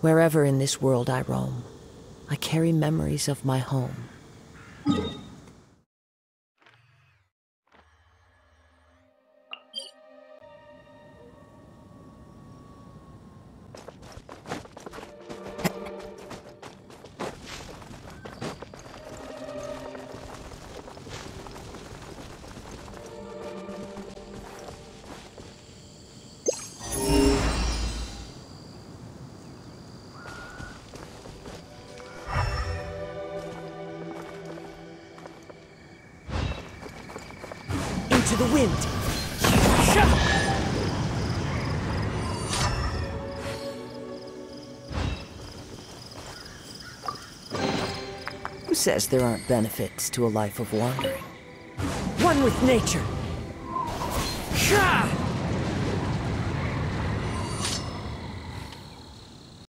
Wherever in this world I roam, I carry memories of my home. Into the wind! Who says there aren't benefits to a life of wandering? One with nature!